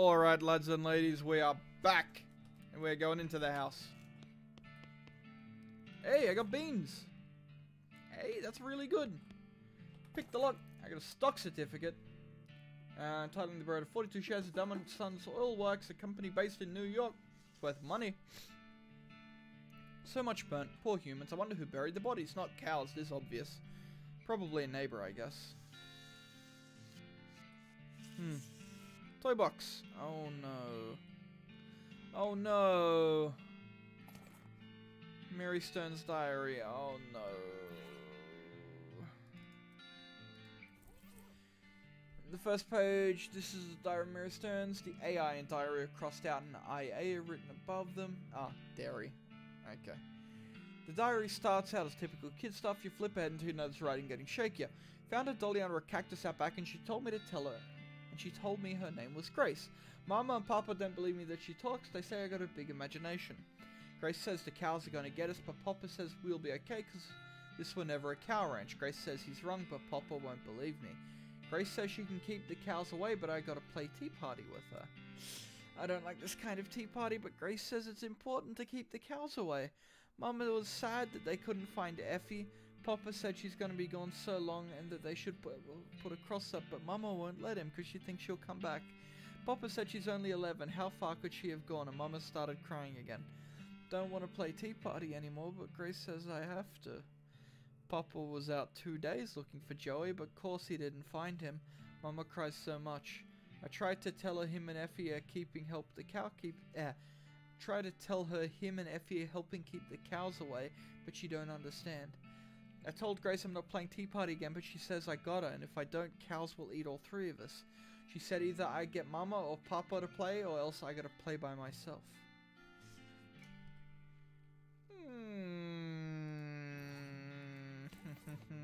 Alright, lads and ladies, we are back. And we're going into the house. Hey, I got beans. Hey, that's really good. Pick the lock. I got a stock certificate. Uh, entitling the to 42 shares of Dumb Sons Oil Works, a company based in New York. It's worth money. So much burnt. Poor humans. I wonder who buried the bodies. Not cows, this obvious. Probably a neighbor, I guess. Hmm. Toy box. Oh no. Oh no. Mary Stone's diary. Oh no. The first page, this is the diary of Mary Stone's. The AI and diary are crossed out and IA written above them. Ah, dairy. Okay. The diary starts out as typical kid stuff. You flip ahead and you notice writing getting shakier. Found a dolly under a cactus out back and she told me to tell her she told me her name was Grace. Mama and Papa don't believe me that she talks, they say I got a big imagination. Grace says the cows are going to get us, but Papa says we'll be okay because this was never a cow ranch. Grace says he's wrong, but Papa won't believe me. Grace says she can keep the cows away, but I gotta play tea party with her. I don't like this kind of tea party, but Grace says it's important to keep the cows away. Mama was sad that they couldn't find Effie, Papa said she's going to be gone so long and that they should put, put a cross up, but Mama won't let him because she thinks she'll come back. Papa said she's only 11. How far could she have gone? And Mama started crying again. Don't want to play tea party anymore, but Grace says I have to. Papa was out two days looking for Joey, but of course he didn't find him. Mama cries so much. I tried to tell her him and Effie are keeping help the cow keep eh. Try to tell her him and Effie are helping keep the cows away, but she don't understand. I told Grace I'm not playing Tea Party again, but she says I gotta, and if I don't, cows will eat all three of us. She said either I get Mama or Papa to play, or else I gotta play by myself. Hmm.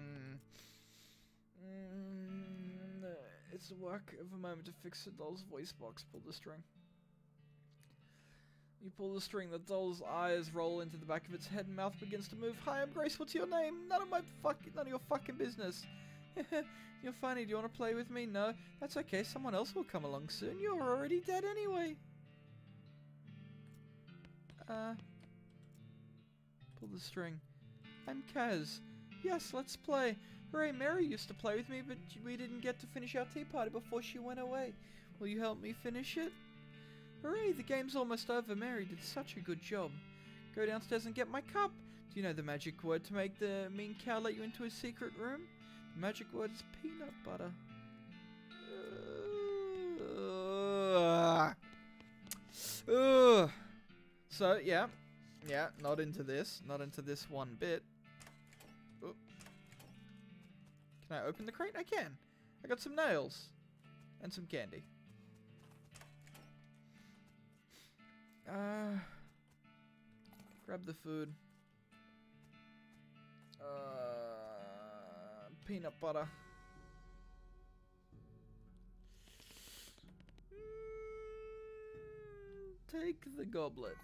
it's the work of a moment to fix the doll's voice box. Pull the string. You pull the string, the doll's eyes roll into the back of its head and mouth begins to move. Hi, I'm Grace, what's your name? None of my fucking, none of your fucking business. You're funny, do you want to play with me? No, that's okay, someone else will come along soon. You're already dead anyway. Uh, pull the string. I'm Kaz. Yes, let's play. Hooray, Mary used to play with me, but we didn't get to finish our tea party before she went away. Will you help me finish it? Hooray, the game's almost over. Mary did such a good job. Go downstairs and get my cup. Do you know the magic word to make the mean cow let you into his secret room? The magic word is peanut butter. Uh, uh. So, yeah. Yeah, not into this. Not into this one bit. Can I open the crate? I can. I got some nails. And some candy. Uh, grab the food. Uh, peanut butter. Mm, take the goblet.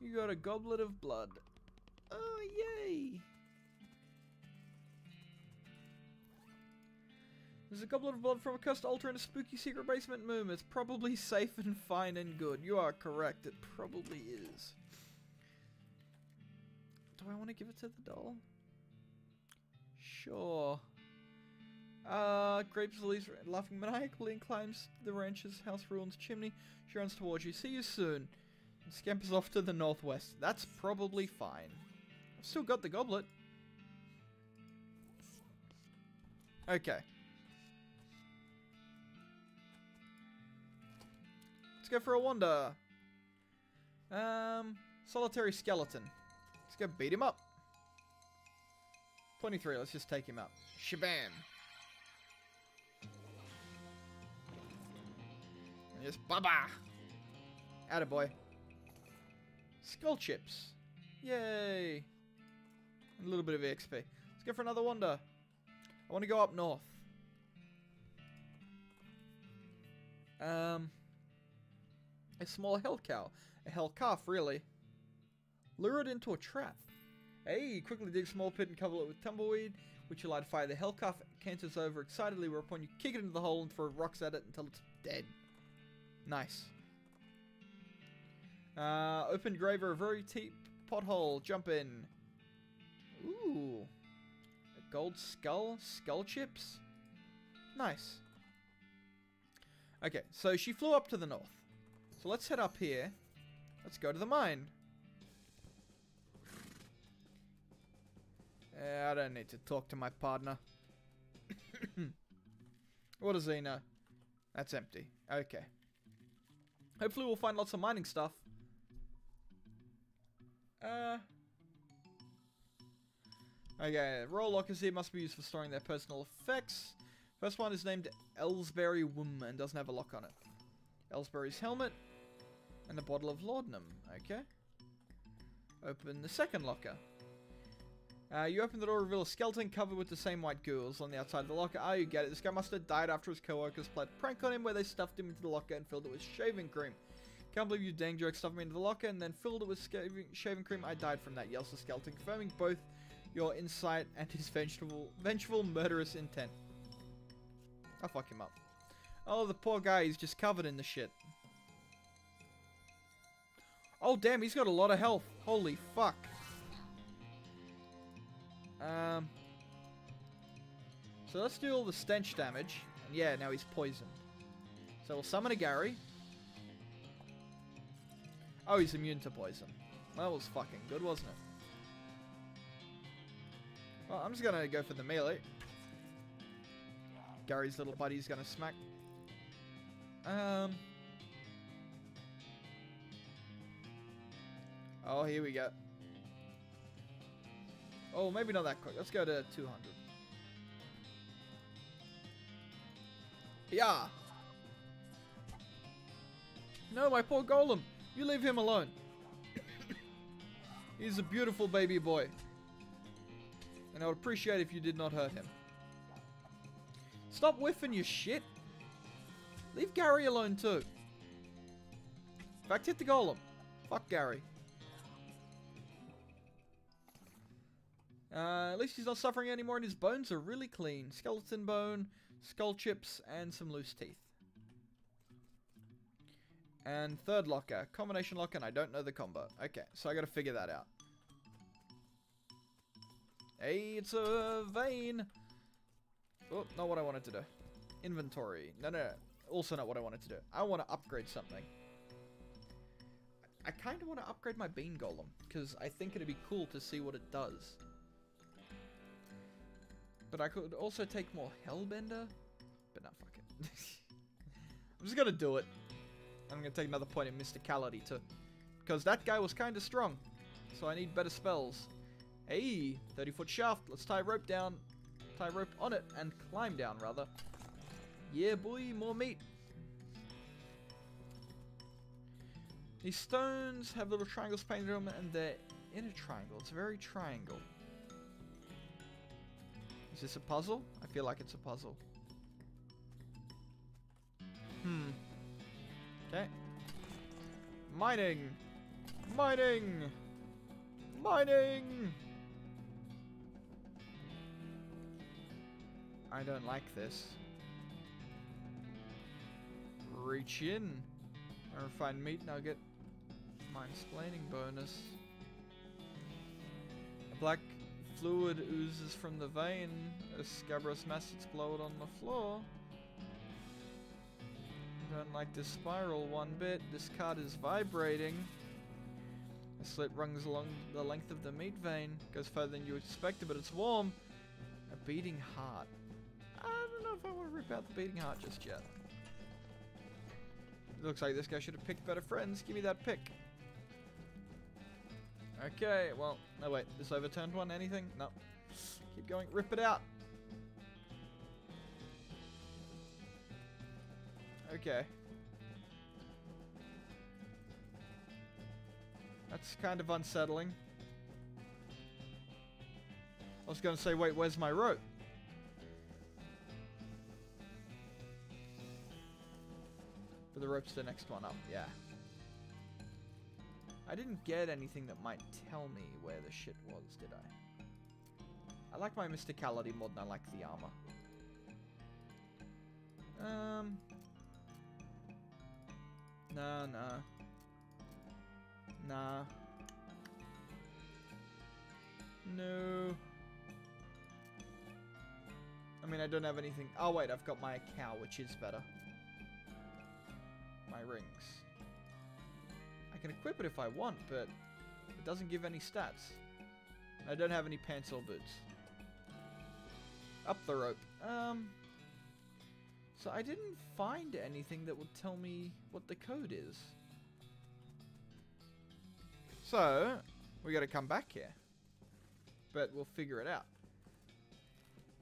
You got a goblet of blood. Oh, yay! There's a goblet of blood from a cursed altar in a spooky secret basement room. It's probably safe and fine and good. You are correct. It probably is. Do I want to give it to the doll? Sure. Uh, Grapes Lily's laughing maniacally and climbs the ranch's house ruins chimney. She runs towards you. See you soon. And scampers off to the northwest. That's probably fine. I've still got the goblet. Okay. Go for a wander. Um, solitary skeleton. Let's go beat him up. 23, let's just take him up. Shabam. Just baba. Attaboy. Skull chips. Yay. a little bit of EXP. Let's go for another wander. I want to go up north. Um, a small hell cow. A hell calf, really. Lure it into a trap. Hey, quickly dig a small pit and cover it with tumbleweed, which you light fire. The hell calf canters over excitedly, whereupon you kick it into the hole and throw rocks at it until it's dead. Nice. Uh, open grave or a very deep pothole. Jump in. Ooh. A gold skull? Skull chips? Nice. Okay, so she flew up to the north. So let's head up here. Let's go to the mine. Uh, I don't need to talk to my partner. what does he know? That's empty. Okay. Hopefully we'll find lots of mining stuff. Uh. Okay, roll lockers here must be used for storing their personal effects. First one is named Ellsbury Wum and doesn't have a lock on it. Ellsbury's helmet and a bottle of laudanum. Okay. Open the second locker. Uh, you open the door, reveal a skeleton covered with the same white ghouls on the outside of the locker. Ah, you get it. This guy must have died after his co-workers played a prank on him where they stuffed him into the locker and filled it with shaving cream. Can't believe you dang joke stuffed me into the locker and then filled it with shaving, shaving cream. I died from that, yells the skeleton, confirming both your insight and his vengeful, vengeful murderous intent. I'll fuck him up. Oh, the poor guy, he's just covered in the shit. Oh, damn, he's got a lot of health. Holy fuck. Um, so let's do all the stench damage. And yeah, now he's poisoned. So we'll summon a Gary. Oh, he's immune to poison. That was fucking good, wasn't it? Well, I'm just gonna go for the melee. Gary's little buddy's gonna smack. Um. Oh, here we go. Oh, maybe not that quick. Let's go to 200. Yeah. No, my poor golem. You leave him alone. He's a beautiful baby boy. And I would appreciate if you did not hurt him. Stop whiffing your shit. Leave Gary alone too. In fact, hit the golem. Fuck Gary. Uh, at least he's not suffering anymore and his bones are really clean. Skeleton bone, skull chips, and some loose teeth. And third locker, combination locker, and I don't know the combo. Okay, so I gotta figure that out. Hey, it's a vein! Oh, not what I wanted to do. Inventory. No, no, no. Also not what I wanted to do. I want to upgrade something. I kind of want to upgrade my Bean Golem, because I think it'd be cool to see what it does. But I could also take more Hellbender. But not fuck it. I'm just gonna do it. I'm gonna take another point in Mysticality too. Because that guy was kinda strong. So I need better spells. Hey, 30 foot shaft. Let's tie rope down. Tie rope on it and climb down rather. Yeah boy, more meat. These stones have little triangles painted on them and they're in a triangle. It's a very triangle. Is this a puzzle? I feel like it's a puzzle. Hmm. Okay. Mining! Mining! Mining! I don't like this. Reach in. Or find meat nugget. Mine explaining bonus. A black fluid oozes from the vein. A scabrous mass explode on the floor. Don't like this spiral one bit. This card is vibrating. A slit runs along the length of the meat vein. Goes further than you expected, but it's warm. A beating heart. I don't know if I want to rip out the beating heart just yet. Looks like this guy should have picked better friends. Give me that pick. Okay, well, no wait, this overturned one, anything? No. Keep going, rip it out. Okay. That's kind of unsettling. I was to say, wait, where's my rope? But the rope's the next one up, yeah. I didn't get anything that might tell me where the shit was, did I? I like my mysticality more than I like the armor. Um... Nah, nah. Nah. No. I mean, I don't have anything. Oh, wait, I've got my cow, which is better. My rings. Can equip it if I want, but it doesn't give any stats. I don't have any pants or boots. Up the rope. Um. So I didn't find anything that would tell me what the code is. So, we gotta come back here. But we'll figure it out.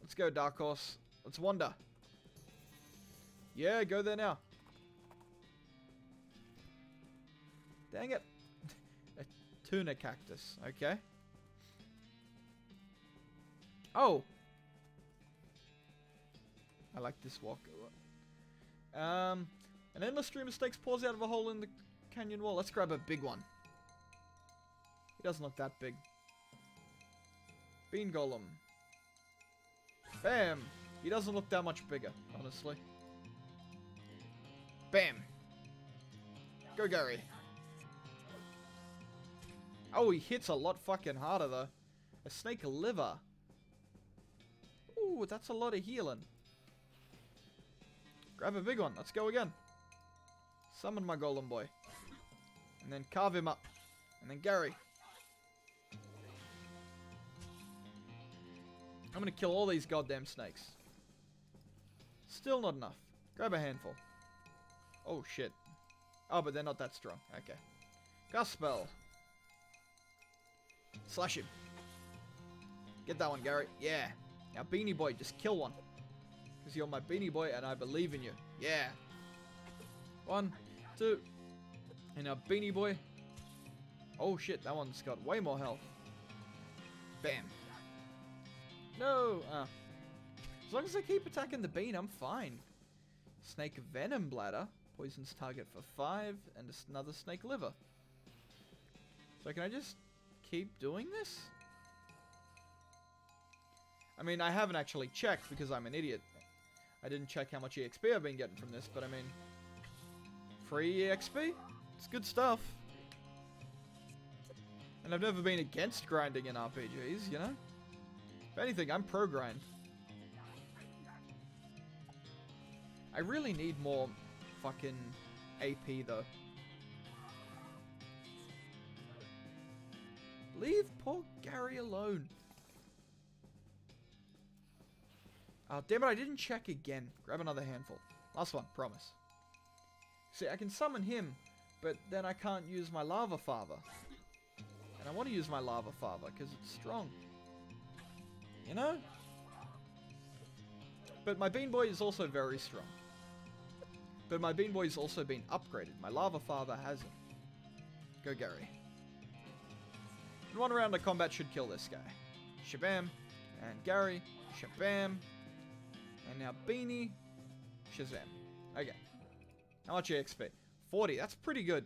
Let's go, Dark Horse. Let's wander. Yeah, go there now. Dang it. A tuna cactus. Okay. Oh! I like this walk. Um, an endless stream of snakes pours out of a hole in the canyon wall. Let's grab a big one. He doesn't look that big. Bean Golem. Bam! He doesn't look that much bigger, honestly. Bam! Go, Gary. Oh, he hits a lot fucking harder, though. A snake liver. Ooh, that's a lot of healing. Grab a big one. Let's go again. Summon my golem boy. And then carve him up. And then Gary. I'm gonna kill all these goddamn snakes. Still not enough. Grab a handful. Oh, shit. Oh, but they're not that strong. Okay. Gust spell. Slash him. Get that one, Gary. Yeah. Now, Beanie Boy, just kill one. Because you're my Beanie Boy and I believe in you. Yeah. One, two. And now, Beanie Boy. Oh, shit. That one's got way more health. Bam. No! Ah. As long as I keep attacking the bean, I'm fine. Snake Venom Bladder. Poisons target for 5. And another Snake Liver. So can I just keep doing this? I mean, I haven't actually checked because I'm an idiot. I didn't check how much EXP I've been getting from this, but I mean... Free EXP? It's good stuff. And I've never been against grinding in RPGs, you know? If anything, I'm pro-grind. I really need more fucking AP, though. Leave poor Gary alone. Oh, damn it, I didn't check again. Grab another handful. Last one, promise. See, I can summon him, but then I can't use my Lava Fava. And I want to use my Lava Fava, because it's strong. You know? But my Bean Boy is also very strong. But my Bean Boy's also been upgraded. My Lava Fava hasn't. Go Gary. And one round of combat should kill this guy. Shabam. And Gary. Shabam. And now Beanie. Shazam. Okay. How much EXP? 40. That's pretty good.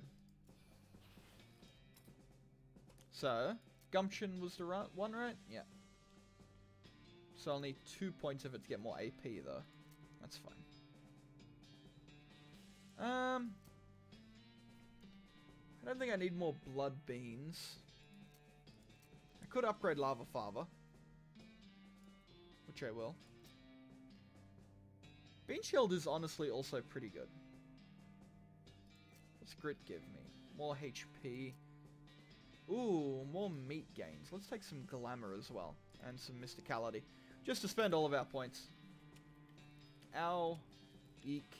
So, Gumption was the right one, right? Yeah. So I'll need two points of it to get more AP, though. That's fine. Um, I don't think I need more blood beans. Could upgrade Lava Fava. Which I will. Bean Shield is honestly also pretty good. What's Grit give me? More HP. Ooh, more meat gains. Let's take some Glamour as well. And some Mysticality. Just to spend all of our points. Ow. Eek.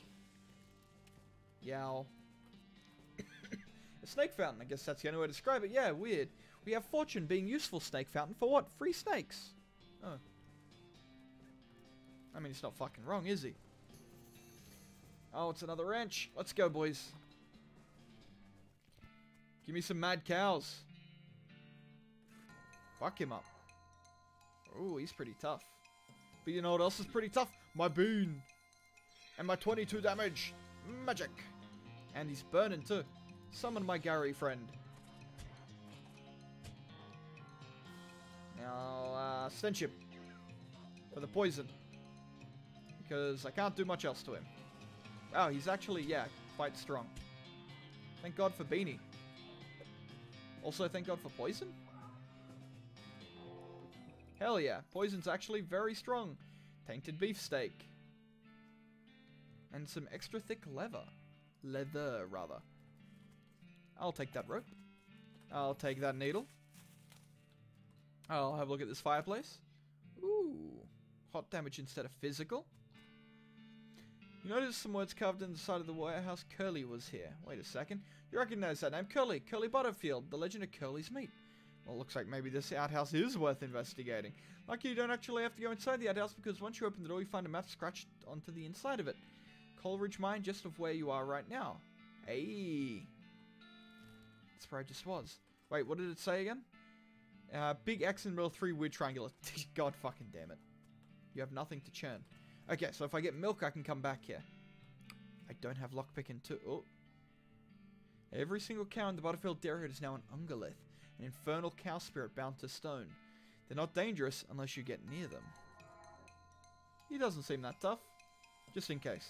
Yow. a snake fountain. I guess that's the only way to describe it. Yeah, weird. We have fortune being useful snake fountain for what? Free snakes. Oh. I mean, he's not fucking wrong, is he? Oh, it's another wrench. Let's go, boys. Give me some mad cows. Fuck him up. Ooh, he's pretty tough. But you know what else is pretty tough? My bean. And my 22 damage. Magic. And he's burning too. Summon my Gary friend. Now, uh, stench him. For the poison. Because I can't do much else to him. Oh, he's actually, yeah, quite strong. Thank God for Beanie. Also, thank God for poison. Hell yeah, poison's actually very strong. Tainted beefsteak. And some extra thick leather. Leather, rather. I'll take that rope. I'll take that needle. I'll have a look at this fireplace. Ooh. Hot damage instead of physical. You notice some words carved in the side of the warehouse. Curly was here. Wait a second. You recognize that name? Curly. Curly Butterfield. The legend of Curly's meat. Well, looks like maybe this outhouse is worth investigating. Lucky you don't actually have to go inside the outhouse because once you open the door you find a map scratched onto the inside of it. Coleridge Mine just of where you are right now. Hey. That's where I just was. Wait, what did it say again? Uh, big X and Mill 3 weird triangular. God fucking damn it. You have nothing to churn. Okay, so if I get milk, I can come back here. I don't have lockpicking too. Oh. Every single cow in the Butterfield Dairy is now an Ungulith, an infernal cow spirit bound to stone. They're not dangerous unless you get near them. He doesn't seem that tough. Just in case.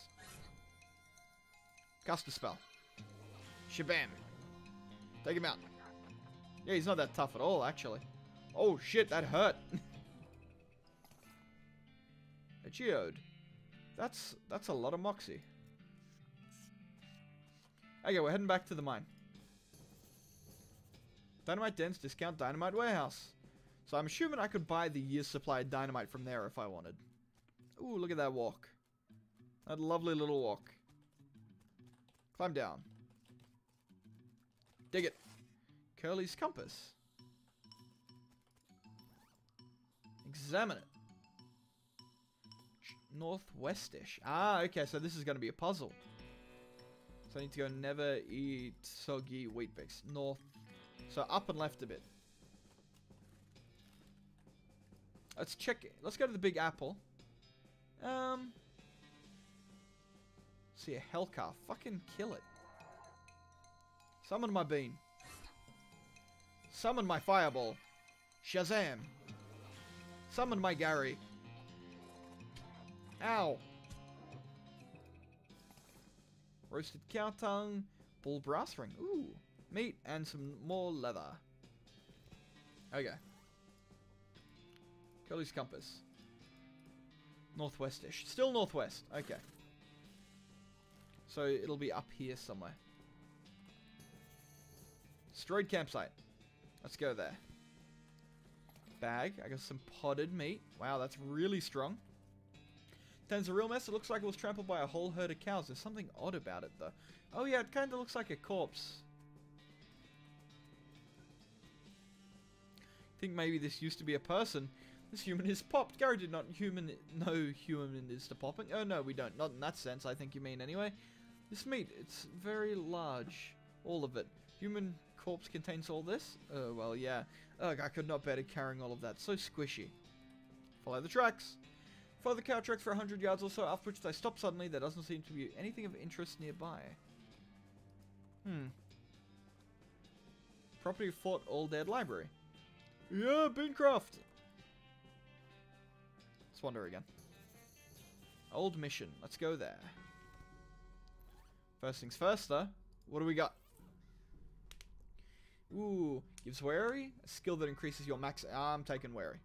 Cast a spell. Shabam. Take him out. Yeah, he's not that tough at all, actually. Oh shit, that hurt. a geode. That's that's a lot of moxie. Okay, we're heading back to the mine. Dynamite Dens Discount Dynamite Warehouse. So I'm assuming I could buy the year's supply of dynamite from there if I wanted. Ooh, look at that walk. That lovely little walk. Climb down. Dig it. Curly's compass. Examine it. Northwestish. Ah, okay, so this is going to be a puzzle. So I need to go never eat soggy Weet-Bix. North. So up and left a bit. Let's check. It. Let's go to the Big Apple. Um. See a Hellcar. Fucking kill it. Summon my bean. Summon my fireball. Shazam. Summon my Gary. Ow. Roasted cow tongue. Bull brass ring. Ooh. Meat and some more leather. Okay. Curly's compass. Northwestish. Still northwest. Okay. So it'll be up here somewhere. Destroyed campsite. Let's go there. Bag. I got some potted meat. Wow, that's really strong. Ten's a real mess. It looks like it was trampled by a whole herd of cows. There's something odd about it, though. Oh, yeah, it kind of looks like a corpse. I think maybe this used to be a person. This human is popped. Gary did not human no human is to popping. Oh no, we don't. Not in that sense. I think you mean anyway. This meat, it's very large. All of it. Human corpse contains all this? Oh well, yeah. Ugh, I could not bear to carrying all of that. So squishy. Follow the tracks. Follow the cow tracks for 100 yards or so, after which they stop suddenly. There doesn't seem to be anything of interest nearby. Hmm. Property Fort All Dead Library. Yeah, Beancroft! Let's wander again. Old mission. Let's go there. First things first, though. What do we got? Ooh, gives wary. A skill that increases your max. Ah, I'm taking wary.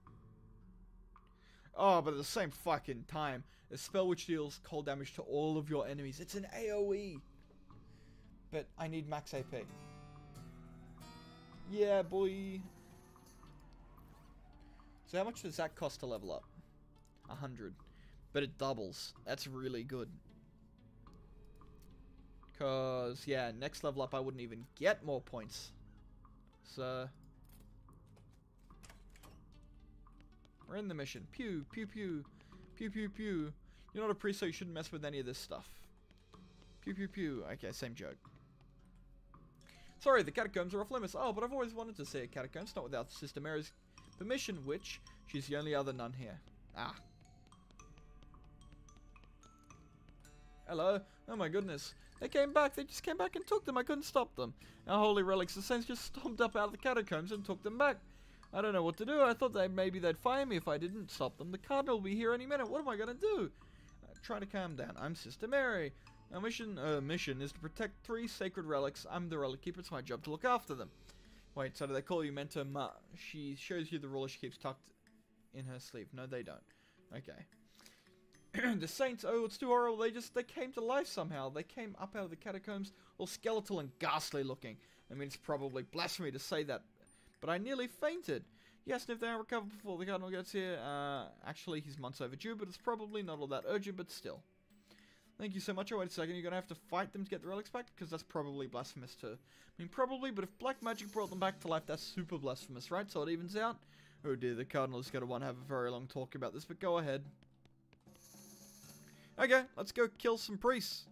Oh, but at the same fucking time, a spell which deals cold damage to all of your enemies. It's an AoE. But I need max AP. Yeah, boy. So how much does that cost to level up? A hundred. But it doubles. That's really good. Because, yeah, next level up I wouldn't even get more points. So... We're in the mission. Pew, pew, pew. Pew, pew, pew. You're not a priest, so you shouldn't mess with any of this stuff. Pew, pew, pew. Okay, same joke. Sorry, the catacombs are off limits. Oh, but I've always wanted to see a catacombs, not without Sister Mary's permission, which she's the only other nun here. Ah. Hello? Oh my goodness. They came back. They just came back and took them. I couldn't stop them. Our holy relics, the saints just stomped up out of the catacombs and took them back. I don't know what to do. I thought they maybe they'd fire me if I didn't stop them. The cardinal will be here any minute. What am I going to do? Uh, try to calm down. I'm Sister Mary. Our mission, uh, mission is to protect three sacred relics. I'm the relic keeper. It's my job to look after them. Wait, so do they call you Mentor Ma? She shows you the ruler she keeps tucked in her sleeve. No, they don't. Okay. the saints, oh, it's too horrible. They just, they came to life somehow. They came up out of the catacombs, all skeletal and ghastly looking. I mean, it's probably blasphemy to say that, but I nearly fainted. Yes, and if they don't recover before the cardinal gets here, uh, actually, he's months overdue, but it's probably not all that urgent, but still. Thank you so much. Oh, wait a second. You're going to have to fight them to get the relics back? Because that's probably blasphemous too. I mean, probably, but if black magic brought them back to life, that's super blasphemous, right? So it evens out. Oh dear, the Cardinal is to want to have a very long talk about this, but go ahead. Okay, let's go kill some priests.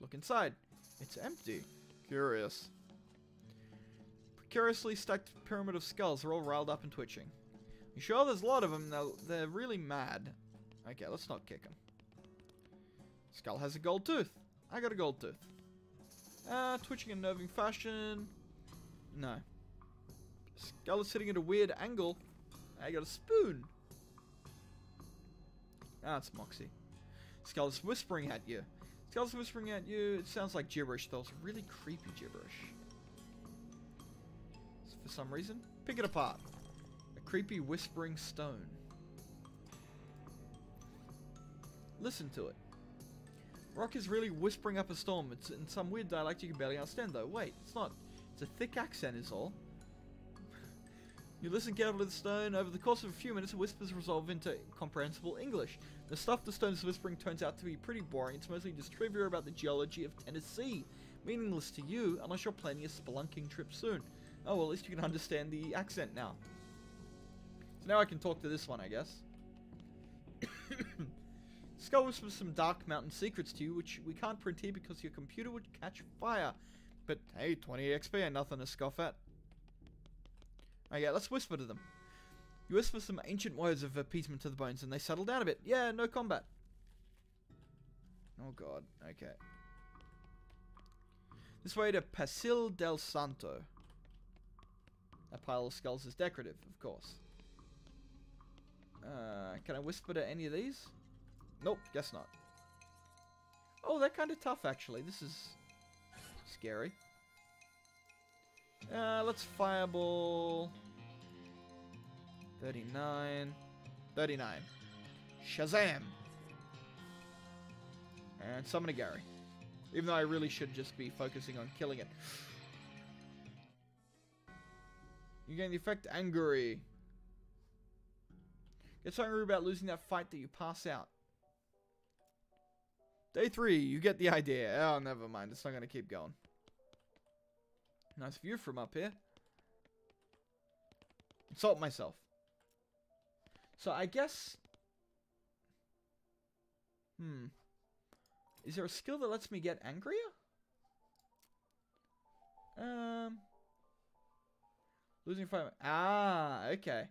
Look inside. It's empty. Curious. Precariously stacked pyramid of skulls are all riled up and twitching. You sure there's a lot of them? They're, they're really mad. Okay, let's not kick them. Skull has a gold tooth. I got a gold tooth. Uh, twitching in nerving fashion. No. Skull is sitting at a weird angle. I got a spoon. Ah, it's Moxie. Skull is whispering at you. Skull's whispering at you. It sounds like gibberish, though. It's really creepy gibberish. For some reason. Pick it apart A creepy whispering stone. Listen to it. Rock is really whispering up a storm. It's in some weird dialect you can barely understand though. Wait, it's not. It's a thick accent is all. You listen carefully to the stone. Over the course of a few minutes, the whispers resolve into comprehensible English. The stuff the stone is whispering turns out to be pretty boring. It's mostly just trivia about the geology of Tennessee. Meaningless to you, unless you're planning a spelunking trip soon. Oh, well, at least you can understand the accent now. So now I can talk to this one, I guess. Skull whispers some dark mountain secrets to you, which we can't print here because your computer would catch fire. But hey, 20 XP ain't nothing to scoff at. Okay, let's whisper to them. You whisper some ancient words of appeasement to the bones and they settle down a bit. Yeah, no combat. Oh god, okay. This way to Pasil del Santo. A pile of skulls is decorative, of course. Uh, can I whisper to any of these? Nope, guess not. Oh, they're kind of tough, actually. This is scary. Uh, let's fireball... 39... 39. Shazam! And summon a Gary. Even though I really should just be focusing on killing it. You gain the effect Angry. Get so angry about losing that fight that you pass out. Day three, you get the idea. Oh, never mind. It's not going to keep going. Nice view from up here. Insult myself. So I guess... Hmm. Is there a skill that lets me get angrier? Um... Losing five... Ah, okay.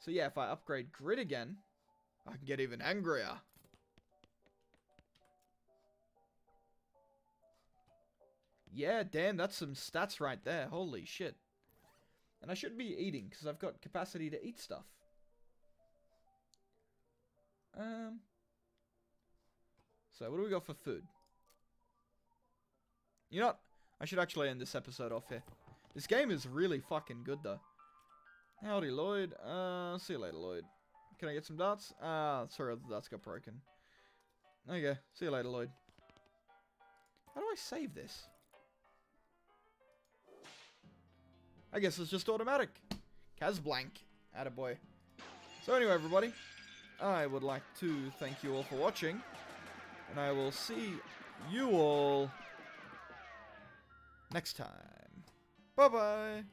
So yeah, if I upgrade grit again, I can get even angrier. Yeah, damn, that's some stats right there. Holy shit. And I shouldn't be eating, because I've got capacity to eat stuff. Um. So, what do we got for food? You know what? I should actually end this episode off here. This game is really fucking good, though. Howdy, Lloyd. Uh, see you later, Lloyd. Can I get some darts? Ah, uh, sorry, the darts got broken. Okay, see you later, Lloyd. How do I save this? I guess it's just automatic. Casblank. Attaboy. So anyway, everybody, I would like to thank you all for watching. And I will see you all next time. Bye-bye.